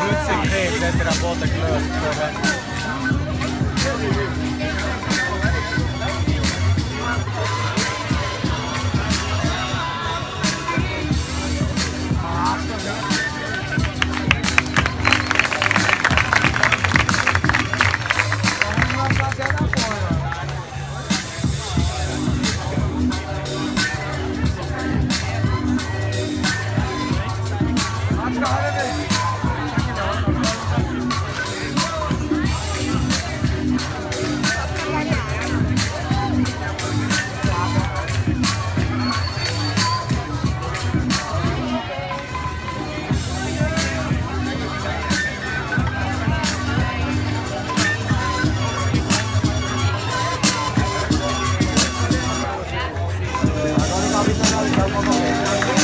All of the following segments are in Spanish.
Рыцарь Крейг, это работа Клёв, 見せられたもの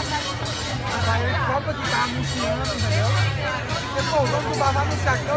Aí ele compra que tá anunciando, entendeu? Porque, pô, o dono do bar vai anunciar aqui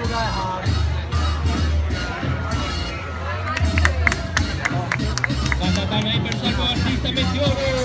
Canta Time Artista